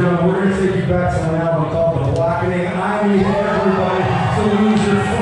gentlemen, we're going to take you back to an album called The Blackening. I need everybody to lose your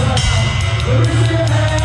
See your hands.